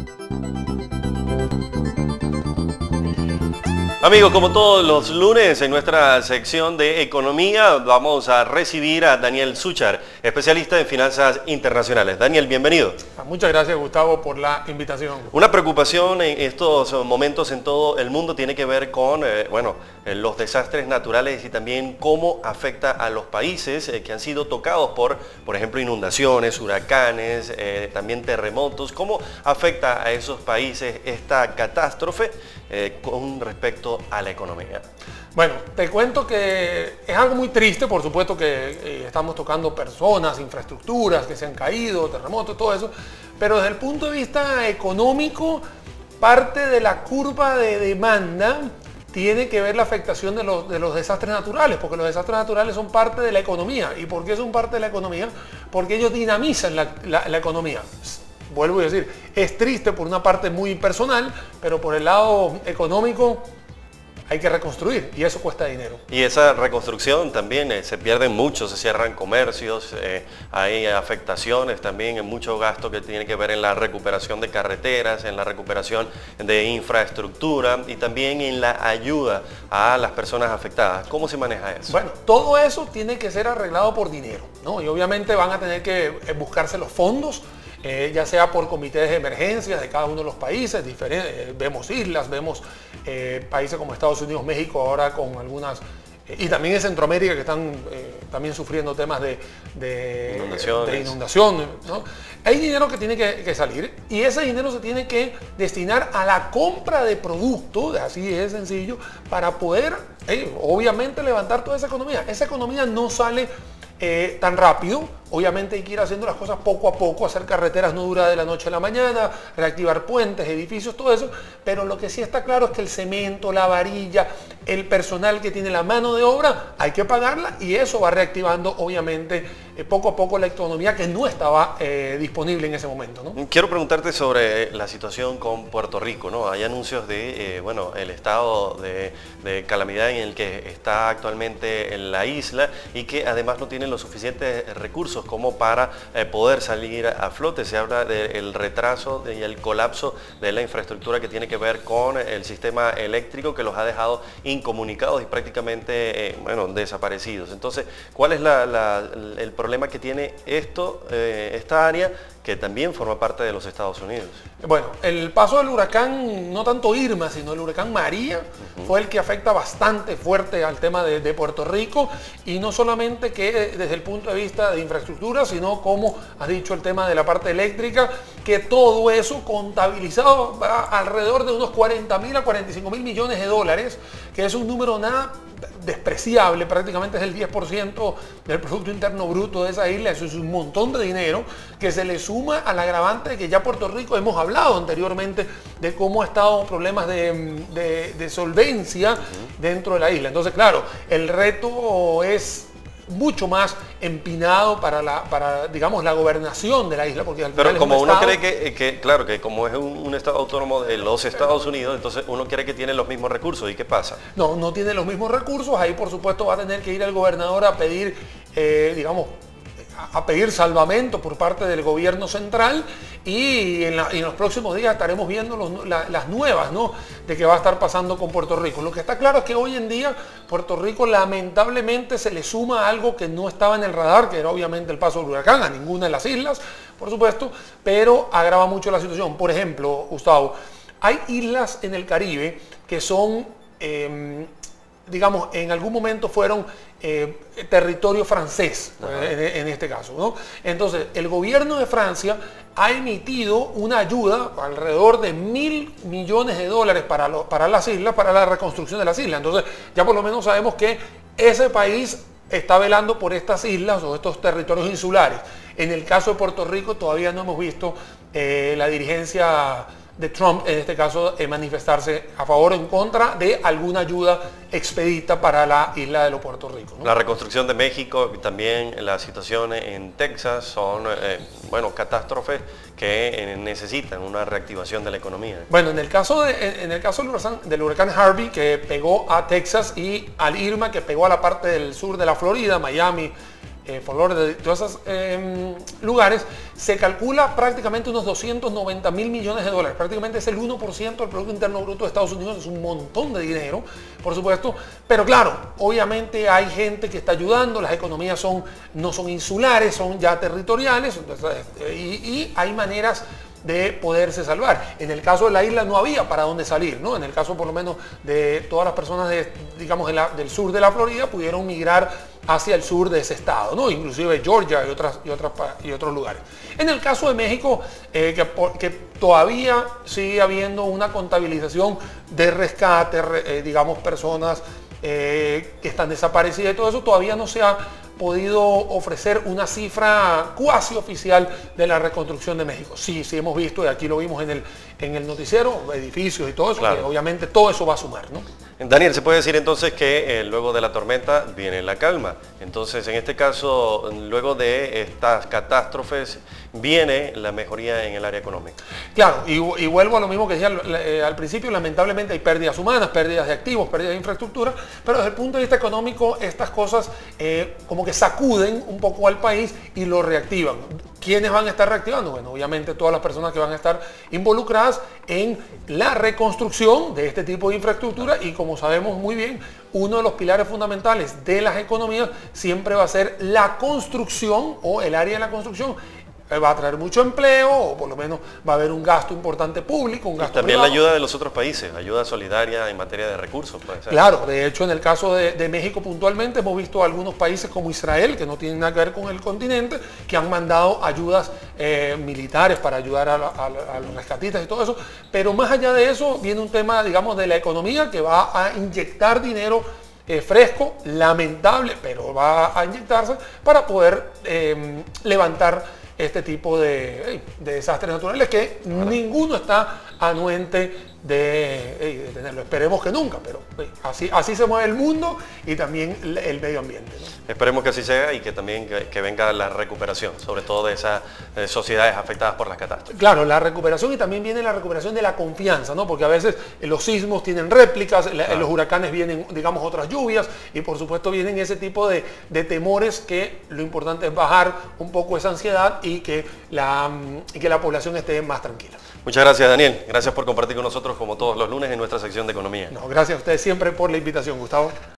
Música Amigos, como todos los lunes en nuestra sección de economía vamos a recibir a Daniel Suchar, especialista en finanzas internacionales. Daniel, bienvenido. Ah, muchas gracias Gustavo por la invitación. Una preocupación en estos momentos en todo el mundo tiene que ver con, eh, bueno, eh, los desastres naturales y también cómo afecta a los países eh, que han sido tocados por, por ejemplo, inundaciones, huracanes, también terremotos. ¿Cómo afecta a esos países esta catástrofe con respecto a la economía? Bueno, te cuento que es algo muy triste, por supuesto que eh, estamos tocando personas, infraestructuras que se han caído, terremotos, todo eso, pero desde el punto de vista económico, parte de la curva de demanda tiene que ver la afectación de los, de los, desastres naturales, porque los desastres naturales son parte de la economía. ¿Y por qué son parte de la economía? Porque ellos dinamizan la economía. Vuelvo a decir, es triste por una parte muy personal, pero por el lado económico hay que reconstruir y eso cuesta dinero. Y esa reconstrucción también eh, se pierden muchos, se cierran comercios, eh, hay afectaciones también en mucho gasto que tiene que ver en la recuperación de carreteras, en la recuperación de infraestructura y también en la ayuda a las personas afectadas. ¿Cómo se maneja eso? Bueno, todo eso tiene que ser arreglado por dinero, ¿no? Y obviamente van a tener que eh, buscarse los fondos eh, ya sea por comités de emergencia de cada uno de los países, eh, vemos islas, vemos eh, países como Estados Unidos, México, ahora con algunas, y también en Centroamérica que están también sufriendo temas de, inundación. Hay dinero que tiene que, salir y ese dinero se tiene que destinar a la compra de productos, así es sencillo, para poder, obviamente, levantar toda esa economía. Esa economía no sale tan rápido, Obviamente hay que ir haciendo las cosas poco a poco, hacer carreteras no dura de la noche a la mañana, reactivar puentes, edificios, todo eso, pero lo que sí está claro es que el cemento, la varilla, el personal que tiene la mano de obra, hay que pagarla y eso va reactivando obviamente eh, poco a poco la economía que no estaba eh, disponible en ese momento. Quiero preguntarte sobre la situación con Puerto Rico, ¿no? Hay anuncios de, eh, bueno, el estado de, de calamidad en el que está actualmente en la isla y que además no tienen los suficientes recursos como para eh, poder salir a flote. Se habla del retraso y el colapso de la infraestructura que tiene que ver con el sistema eléctrico que los ha dejado incomunicados y prácticamente eh, bueno, desaparecidos. Entonces, ¿cuál es el problema que tiene esto, eh, esta área que también forma parte de los Estados Unidos. Bueno, el paso del huracán, no tanto Irma, sino el huracán María, fue el que afecta bastante fuerte al tema de, Puerto Rico y no solamente que desde el punto de vista de infraestructura, sino como has dicho el tema de la parte eléctrica, que todo eso contabilizado va alrededor de unos 40 mil a 45 mil millones de dólares, que es un número nada despreciable, prácticamente es el 10% del Producto Interno Bruto de esa isla, eso es un montón de dinero que se le suma al agravante de que ya Puerto Rico hemos hablado anteriormente de cómo ha estado problemas de, solvencia dentro de la isla. Entonces, claro, el reto es mucho más empinado para la, para, digamos, la gobernación de la isla, porque al Pero como uno cree que, que, claro, que como es un, estado autónomo de los Estados Unidos, entonces uno cree que tiene los mismos recursos. ¿Y qué pasa? No, no tiene los mismos recursos. Ahí, por supuesto, va a tener que ir el gobernador a pedir, eh, digamos, a pedir salvamento por parte del gobierno central y en, los próximos días estaremos viendo las nuevas ¿no? de qué va a estar pasando con Puerto Rico. Lo que está claro es que hoy en día Puerto Rico lamentablemente se le suma algo que no estaba en el radar, que era obviamente el paso del huracán a ninguna de las islas, por supuesto, pero agrava mucho la situación. Por ejemplo, Gustavo, hay islas en el Caribe que son... Em, digamos, en algún momento fueron eh, territorio francés, en, este caso. ¿no? Entonces, el gobierno de Francia ha emitido una ayuda alrededor de mil millones de dólares para, para las islas, para la reconstrucción de las islas. Entonces, ya por lo menos sabemos que ese país está velando por estas islas o estos territorios insulares. En el caso de Puerto Rico todavía no hemos visto eh, la dirigencia de Trump, en este caso, manifestarse a favor o en contra de alguna ayuda expedita para la isla de los Puerto Rico. La reconstrucción de México y también la situación en Texas son, eh, bueno, catástrofes que necesitan una reactivación de la economía. Bueno, en el caso, de, en el caso del, huracán, del huracán Harvey, que pegó a Texas, y al Irma, que pegó a la parte del sur de la Florida, Miami, eh, Florida, de todos esos em, lugares, se calcula prácticamente unos 290 mil millones de dólares, prácticamente es el 1% del Producto Interno Bruto de Estados Unidos, es un montón de dinero, por supuesto, pero claro, obviamente hay gente que está ayudando, las economías son, no son insulares, son ya territoriales, y, y hay maneras de poderse salvar. En el caso de la isla no había para dónde salir, ¿no? En el caso por lo menos de todas las personas de, digamos, del sur de la Florida pudieron migrar hacia el sur de ese estado, ¿no? Inclusive Georgia y, otras, y, y otros lugares. En el caso de México, eh, que, todavía sigue habiendo una contabilización de rescate, eh, digamos, personas eh, que están desaparecidas y todo eso, todavía no se ha podido ofrecer una cifra cuasi oficial de la reconstrucción de México. Sí, sí hemos visto, y aquí lo vimos en el, en el noticiero, edificios y todo eso, obviamente todo eso va a sumar. ¿no? Daniel, se puede decir entonces que eh, luego de la tormenta viene la calma. Entonces, en este caso, luego de estas catástrofes, viene la mejoría en el área económica. Claro, y, vuelvo a lo mismo que decía eh, al principio, lamentablemente hay pérdidas humanas, pérdidas de activos, pérdidas de infraestructura, pero desde el punto de vista económico estas cosas eh, como que sacuden un poco al país y lo reactivan. ¿Quiénes van a estar reactivando? Bueno, obviamente todas las personas que van a estar involucradas en la reconstrucción de este tipo de infraestructura y como sabemos muy bien, uno de los pilares fundamentales de las economías siempre va a ser la construcción o el área de la construcción va a traer mucho empleo o por lo menos va a haber un gasto importante público, un gasto y también la ayuda de los otros países, ayuda solidaria en materia de recursos. Puede ser. Claro, de hecho en el caso de, México puntualmente hemos visto algunos países como Israel, que no tienen nada que ver con el continente, que han mandado ayudas eh, militares para ayudar a, los rescatistas y todo eso, pero más allá de eso viene un tema, digamos, de la economía que va a inyectar dinero eh, fresco, lamentable, pero va a inyectarse para poder levantar este tipo de, desastres naturales que ninguno está anuente de, tenerlo. Esperemos que nunca, pero así, así se mueve el mundo y también el medio ambiente. Esperemos que así sea y que también que, venga la recuperación, sobre todo de esas sociedades afectadas por las catástrofes. Claro, la recuperación y también viene la recuperación de la confianza, ¿no? porque a veces los sismos tienen réplicas, los huracanes vienen, digamos, otras lluvias y por supuesto vienen ese tipo de, de temores que lo importante es bajar un poco esa ansiedad y que la, y que la población esté más tranquila. Muchas gracias Daniel, gracias por compartir con nosotros como todos los lunes en nuestra sección de economía. No, gracias a ustedes siempre por la invitación, Gustavo.